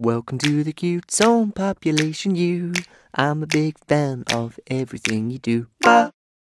Welcome to the cute zone, population you. I'm a big fan of everything you do.